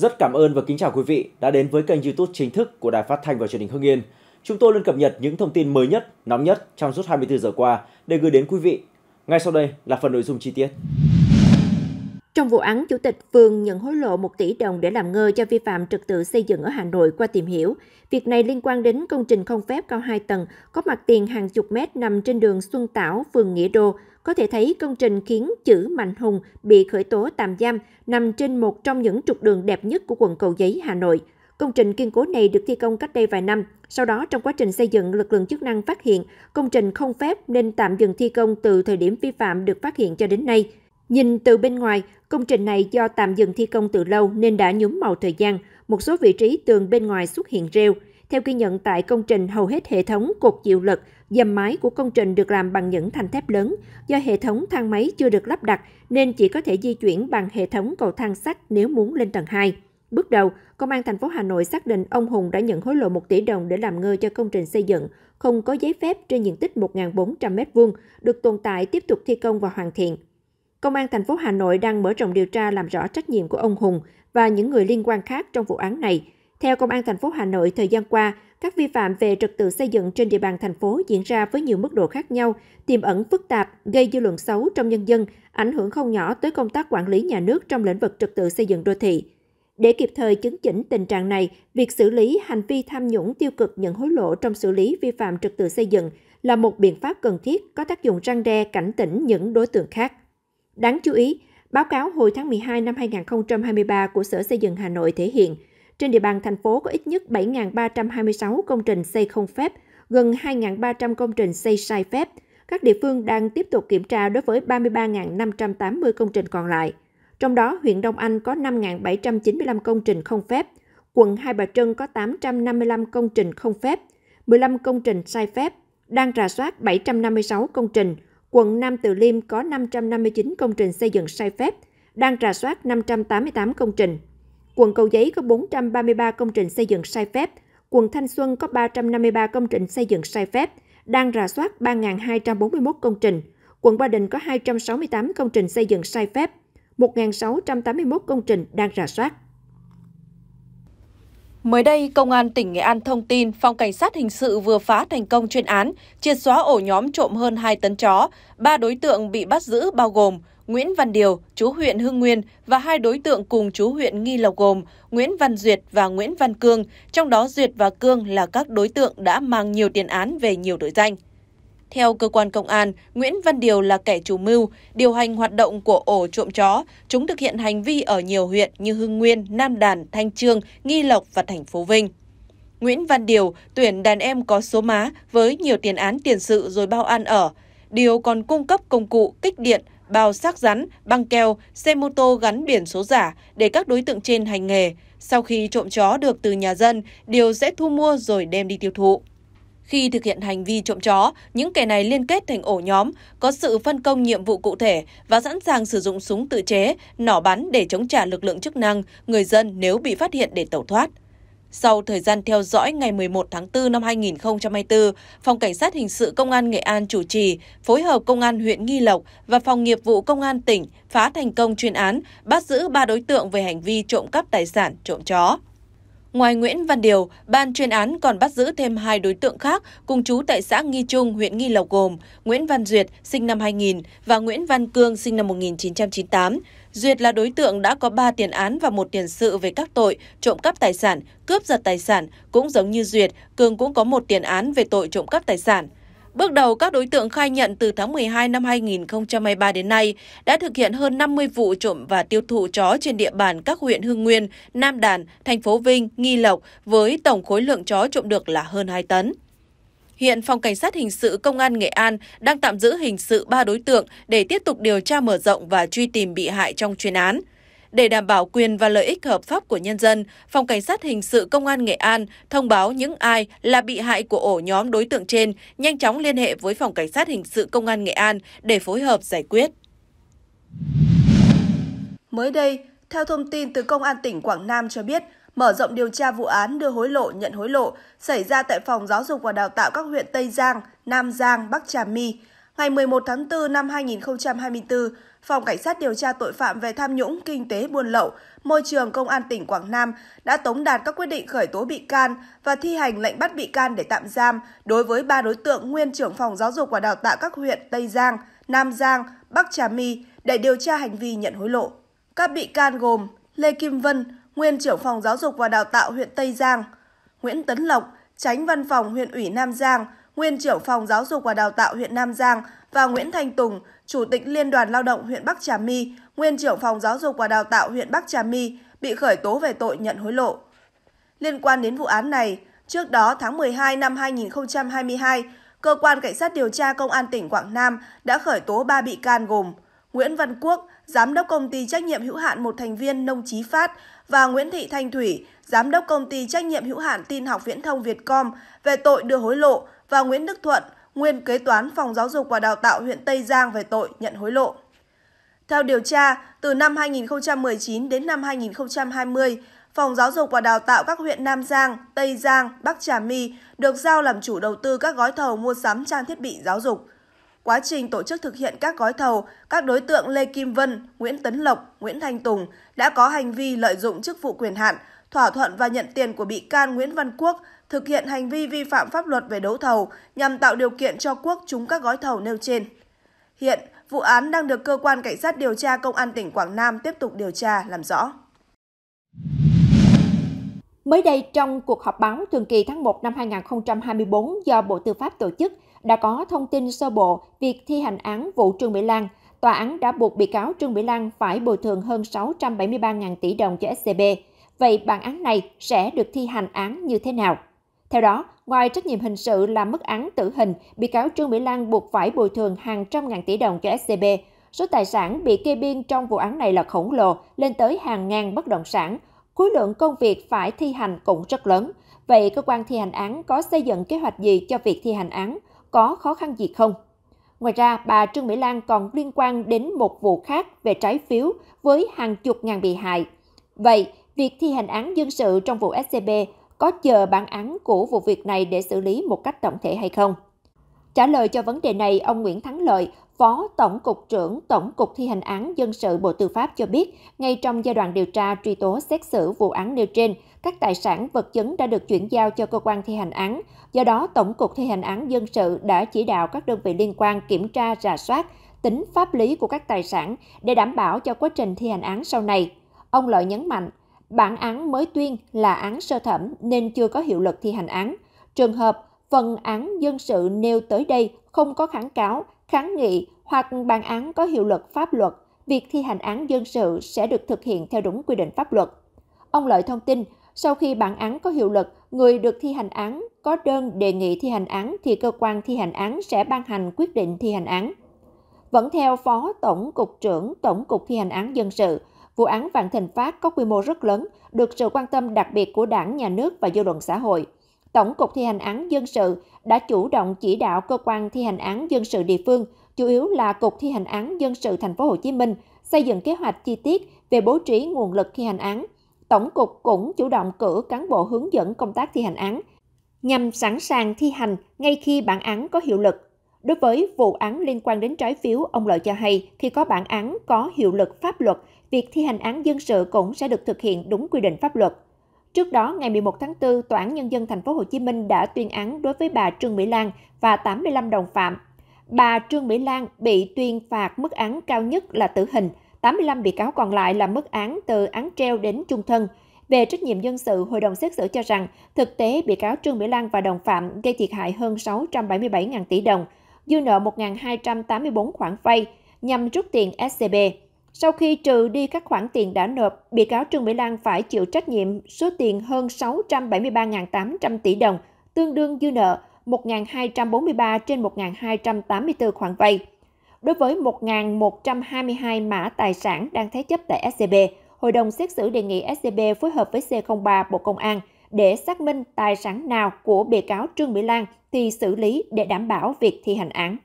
Rất cảm ơn và kính chào quý vị đã đến với kênh YouTube chính thức của Đài Phát thanh và Truyền hình Hưng Yên. Chúng tôi luôn cập nhật những thông tin mới nhất, nóng nhất trong suốt 24 giờ qua để gửi đến quý vị. Ngay sau đây là phần nội dung chi tiết. Trong vụ án Chủ tịch phường nhận hối lộ 1 tỷ đồng để làm ngơ cho vi phạm trật tự xây dựng ở Hà Nội qua tìm hiểu, việc này liên quan đến công trình không phép cao 2 tầng, có mặt tiền hàng chục mét nằm trên đường Xuân Tảo, phường Nghĩa Đô. Có thể thấy công trình khiến chữ Mạnh Hùng bị khởi tố tạm giam nằm trên một trong những trục đường đẹp nhất của quận Cầu Giấy, Hà Nội. Công trình kiên cố này được thi công cách đây vài năm. Sau đó, trong quá trình xây dựng, lực lượng chức năng phát hiện công trình không phép nên tạm dừng thi công từ thời điểm vi phạm được phát hiện cho đến nay. Nhìn từ bên ngoài, công trình này do tạm dừng thi công từ lâu nên đã nhúm màu thời gian, một số vị trí tường bên ngoài xuất hiện rêu. Theo ghi nhận tại công trình, hầu hết hệ thống cột chịu lực, dầm mái của công trình được làm bằng những thanh thép lớn. Do hệ thống thang máy chưa được lắp đặt nên chỉ có thể di chuyển bằng hệ thống cầu thang sắt nếu muốn lên tầng 2. Bước đầu, Công an thành phố Hà Nội xác định ông Hùng đã nhận hối lộ 1 tỷ đồng để làm ngơ cho công trình xây dựng, không có giấy phép trên diện tích 1.400 m2, được tồn tại tiếp tục thi công và hoàn thiện. Công an thành phố Hà Nội đang mở rộng điều tra làm rõ trách nhiệm của ông Hùng và những người liên quan khác trong vụ án này. Theo Công an thành phố Hà Nội thời gian qua, các vi phạm về trật tự xây dựng trên địa bàn thành phố diễn ra với nhiều mức độ khác nhau, tiềm ẩn phức tạp, gây dư luận xấu trong nhân dân, ảnh hưởng không nhỏ tới công tác quản lý nhà nước trong lĩnh vực trật tự xây dựng đô thị. Để kịp thời chứng chỉnh tình trạng này, việc xử lý hành vi tham nhũng tiêu cực nhận hối lộ trong xử lý vi phạm trật tự xây dựng là một biện pháp cần thiết có tác dụng răng đe cảnh tỉnh những đối tượng khác. Đáng chú ý, báo cáo hồi tháng 12 năm 2023 của Sở Xây dựng Hà Nội thể hiện, trên địa bàn thành phố có ít nhất 7.326 công trình xây không phép, gần 2.300 công trình xây sai phép. Các địa phương đang tiếp tục kiểm tra đối với 33.580 công trình còn lại. Trong đó, huyện Đông Anh có 5.795 công trình không phép, quận Hai Bà Trưng có 855 công trình không phép, 15 công trình sai phép, đang rà soát 756 công trình, quận Nam Từ Liêm có 559 công trình xây dựng sai phép, đang rà soát 588 công trình. Quận Cầu Giấy có 433 công trình xây dựng sai phép, quận Thanh Xuân có 353 công trình xây dựng sai phép, đang rà soát 3.241 công trình. Quận Ba Đình có 268 công trình xây dựng sai phép, 1.681 công trình đang rà soát. Mới đây, Công an tỉnh Nghệ An thông tin Phòng Cảnh sát Hình sự vừa phá thành công chuyên án, triệt xóa ổ nhóm trộm hơn 2 tấn chó. Ba đối tượng bị bắt giữ bao gồm Nguyễn Văn Điều, chú huyện Hưng Nguyên và hai đối tượng cùng chú huyện Nghi Lộc gồm Nguyễn Văn Duyệt và Nguyễn Văn Cương, trong đó Duyệt và Cương là các đối tượng đã mang nhiều tiền án về nhiều tội danh. Theo cơ quan công an, Nguyễn Văn Điều là kẻ chủ mưu, điều hành hoạt động của ổ trộm chó. Chúng thực hiện hành vi ở nhiều huyện như Hưng Nguyên, Nam Đàn, Thanh Trương, Nghi Lộc và thành phố Vinh. Nguyễn Văn Điều tuyển đàn em có số má với nhiều tiền án tiền sự rồi bao ăn ở. Điều còn cung cấp công cụ, kích điện, bao xác rắn, băng keo, xe mô tô gắn biển số giả để các đối tượng trên hành nghề. Sau khi trộm chó được từ nhà dân, Điều sẽ thu mua rồi đem đi tiêu thụ. Khi thực hiện hành vi trộm chó, những kẻ này liên kết thành ổ nhóm, có sự phân công nhiệm vụ cụ thể và sẵn sàng sử dụng súng tự chế, nỏ bắn để chống trả lực lượng chức năng, người dân nếu bị phát hiện để tẩu thoát. Sau thời gian theo dõi ngày 11 tháng 4 năm 2024, Phòng Cảnh sát Hình sự Công an Nghệ An chủ trì, phối hợp Công an huyện Nghi Lộc và Phòng nghiệp vụ Công an tỉnh phá thành công chuyên án, bắt giữ 3 đối tượng về hành vi trộm cắp tài sản, trộm chó. Ngoài Nguyễn Văn Điều, ban chuyên án còn bắt giữ thêm hai đối tượng khác cùng chú tại xã Nghi Trung, huyện Nghi Lộc gồm Nguyễn Văn Duyệt, sinh năm 2000 và Nguyễn Văn Cương, sinh năm 1998. Duyệt là đối tượng đã có 3 tiền án và một tiền sự về các tội trộm cắp tài sản, cướp giật tài sản. Cũng giống như Duyệt, Cương cũng có một tiền án về tội trộm cắp tài sản. Bước đầu, các đối tượng khai nhận từ tháng 12 năm 2023 đến nay đã thực hiện hơn 50 vụ trộm và tiêu thụ chó trên địa bàn các huyện Hưng Nguyên, Nam Đàn, thành phố Vinh, Nghi Lộc với tổng khối lượng chó trộm được là hơn 2 tấn. Hiện Phòng Cảnh sát Hình sự Công an Nghệ An đang tạm giữ hình sự 3 đối tượng để tiếp tục điều tra mở rộng và truy tìm bị hại trong chuyên án. Để đảm bảo quyền và lợi ích hợp pháp của nhân dân, Phòng Cảnh sát Hình sự Công an Nghệ An thông báo những ai là bị hại của ổ nhóm đối tượng trên nhanh chóng liên hệ với Phòng Cảnh sát Hình sự Công an Nghệ An để phối hợp giải quyết. Mới đây, theo thông tin từ Công an tỉnh Quảng Nam cho biết, mở rộng điều tra vụ án đưa hối lộ nhận hối lộ xảy ra tại Phòng Giáo dục và Đào tạo các huyện Tây Giang, Nam Giang, Bắc Trà My. Ngày 11 tháng 4 năm 2024, Phòng Cảnh sát điều tra tội phạm về tham nhũng, kinh tế, buôn lậu, môi trường Công an tỉnh Quảng Nam đã tống đạt các quyết định khởi tố bị can và thi hành lệnh bắt bị can để tạm giam đối với ba đối tượng nguyên trưởng phòng giáo dục và đào tạo các huyện Tây Giang, Nam Giang, Bắc Trà My để điều tra hành vi nhận hối lộ. Các bị can gồm Lê Kim Vân, nguyên trưởng phòng giáo dục và đào tạo huyện Tây Giang, Nguyễn Tấn Lộc, tránh văn phòng huyện ủy Nam Giang, nguyên trưởng phòng giáo dục và đào tạo huyện Nam Giang và Nguyễn Thanh Tùng, chủ tịch Liên đoàn Lao động huyện Bắc Trà My, nguyên trưởng phòng giáo dục và đào tạo huyện Bắc Trà My bị khởi tố về tội nhận hối lộ. Liên quan đến vụ án này, trước đó tháng 12 năm 2022, cơ quan cảnh sát điều tra công an tỉnh Quảng Nam đã khởi tố 3 bị can gồm Nguyễn Văn Quốc, giám đốc công ty trách nhiệm hữu hạn một thành viên Nông Chí Phát và Nguyễn Thị Thanh Thủy, giám đốc công ty trách nhiệm hữu hạn tin học viễn thông Vietcom về tội đưa hối lộ và Nguyễn Đức Thuận, nguyên kế toán phòng giáo dục và đào tạo huyện Tây Giang về tội nhận hối lộ. Theo điều tra, từ năm 2019 đến năm 2020, Phòng Giáo dục và Đào tạo các huyện Nam Giang, Tây Giang, Bắc Trà My được giao làm chủ đầu tư các gói thầu mua sắm trang thiết bị giáo dục. Quá trình tổ chức thực hiện các gói thầu, các đối tượng Lê Kim Vân, Nguyễn Tấn Lộc, Nguyễn Thanh Tùng đã có hành vi lợi dụng chức vụ quyền hạn, thỏa thuận và nhận tiền của bị can Nguyễn Văn Quốc, thực hiện hành vi vi phạm pháp luật về đấu thầu nhằm tạo điều kiện cho Quốc trúng các gói thầu nêu trên. Hiện, vụ án đang được cơ quan cảnh sát điều tra công an tỉnh Quảng Nam tiếp tục điều tra làm rõ. Mới đây, trong cuộc họp báo thường kỳ tháng 1 năm 2024 do Bộ Tư pháp tổ chức, đã có thông tin sơ bộ việc thi hành án vụ Trương Mỹ Lan. Tòa án đã buộc bị cáo Trương Mỹ Lan phải bồi thường hơn 673.000 tỷ đồng cho SCB. Vậy bản án này sẽ được thi hành án như thế nào? Theo đó, ngoài trách nhiệm hình sự là mức án tử hình, bị cáo Trương Mỹ Lan buộc phải bồi thường hàng trăm ngàn tỷ đồng cho SCB. Số tài sản bị kê biên trong vụ án này là khổng lồ, lên tới hàng ngàn bất động sản. Khối lượng công việc phải thi hành cũng rất lớn. Vậy cơ quan thi hành án có xây dựng kế hoạch gì cho việc thi hành án? Có khó khăn gì không? Ngoài ra, bà Trương Mỹ Lan còn liên quan đến một vụ khác về trái phiếu với hàng chục ngàn bị hại. Vậy, việc thi hành án dân sự trong vụ SCB có chờ bản án của vụ việc này để xử lý một cách tổng thể hay không? Trả lời cho vấn đề này, ông Nguyễn Thắng Lợi, Phó Tổng cục trưởng Tổng cục Thi hành án dân sự Bộ Tư pháp cho biết, ngay trong giai đoạn điều tra truy tố xét xử vụ án nêu trên, các tài sản vật chứng đã được chuyển giao cho cơ quan thi hành án. Do đó, Tổng cục Thi hành án dân sự đã chỉ đạo các đơn vị liên quan kiểm tra, rà soát, tính pháp lý của các tài sản để đảm bảo cho quá trình thi hành án sau này. Ông Lợi nhấn mạnh, bản án mới tuyên là án sơ thẩm nên chưa có hiệu lực thi hành án. Trường hợp phần án dân sự nêu tới đây không có kháng cáo, kháng nghị hoặc bản án có hiệu lực pháp luật, việc thi hành án dân sự sẽ được thực hiện theo đúng quy định pháp luật. Ông Lợi thông tin, sau khi bản án có hiệu lực, người được thi hành án có đơn đề nghị thi hành án thì cơ quan thi hành án sẽ ban hành quyết định thi hành án. Vẫn theo Phó Tổng cục trưởng Tổng cục thi hành án dân sự, vụ án Vạn Thịnh Phát có quy mô rất lớn, được sự quan tâm đặc biệt của Đảng, Nhà nước và dư luận xã hội. Tổng cục thi hành án dân sự đã chủ động chỉ đạo cơ quan thi hành án dân sự địa phương, chủ yếu là Cục thi hành án dân sự thành phố Hồ Chí Minh xây dựng kế hoạch chi tiết về bố trí nguồn lực thi hành án. Tổng cục cũng chủ động cử cán bộ hướng dẫn công tác thi hành án nhằm sẵn sàng thi hành ngay khi bản án có hiệu lực. Đối với vụ án liên quan đến trái phiếu, ông Lợi cho hay khi có bản án có hiệu lực pháp luật, việc thi hành án dân sự cũng sẽ được thực hiện đúng quy định pháp luật. Trước đó, ngày 11 tháng 4, Tòa án Nhân dân thành phố Hồ Chí Minh đã tuyên án đối với bà Trương Mỹ Lan và 85 đồng phạm. Bà Trương Mỹ Lan bị tuyên phạt mức án cao nhất là tử hình, 85 bị cáo còn lại là mức án từ án treo đến trung thân. Về trách nhiệm dân sự, hội đồng xét xử cho rằng thực tế bị cáo Trương Mỹ Lan và đồng phạm gây thiệt hại hơn 677.000 tỷ đồng, dư nợ 1.284 khoản vay nhằm rút tiền SCB. Sau khi trừ đi các khoản tiền đã nộp, bị cáo Trương Mỹ Lan phải chịu trách nhiệm số tiền hơn 673.800 tỷ đồng, tương đương dư nợ 1.243 trên 1.284 khoản vay. Đối với 1.122 mã tài sản đang thế chấp tại SCB, Hội đồng xét xử đề nghị SCB phối hợp với C03 Bộ Công an để xác minh tài sản nào của bị cáo Trương Mỹ Lan thì xử lý để đảm bảo việc thi hành án.